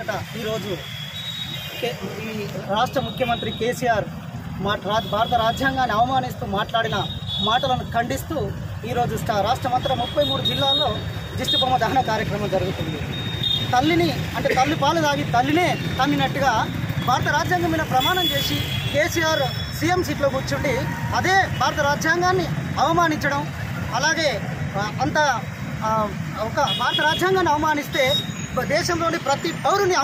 అంతటా ఈరోజు కే ఈ రాష్ట్ర ముఖ్యమంత్రి కేసీఆర్ మా రా- భారత రాజ్యాంగాన్ని అవమానిస్తూ మాట్లాడిన మాటలను ఖండిస్తూ ఈరోజు స్టా- రాష్ట్రమంతటా ముప్పై మూడు జిల్లాల్లో దిష్టిబొమ్మ దహన కార్యక్రమం జరుగుతుంది. తల్లిని అంటే తల్లి పాలు తాగి తల్లినే తమ్మినట్టుగా భారత రాజ్యాంగం మీద ప్రమాణం చేసి కేసీఆర్ సీఎం సీట్లో కూర్చుండి అదే భారత రాజ్యాంగాన్ని అవమానించడం అలాగే అంత ఒక భారత రాజ్యాంగాన్ని అవమానిస్తే దేశంలోని ప్రతి పౌరుని